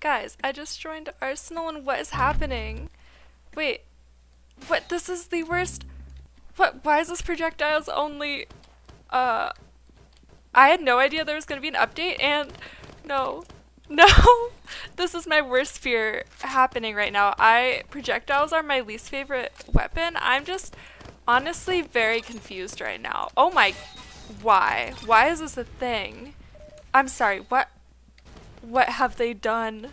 Guys, I just joined Arsenal and what is happening? Wait, what? This is the worst. What? Why is this projectiles only. Uh. I had no idea there was going to be an update and. No. No! this is my worst fear happening right now. I. Projectiles are my least favorite weapon. I'm just honestly very confused right now. Oh my. Why? Why is this a thing? I'm sorry, what? What have they done?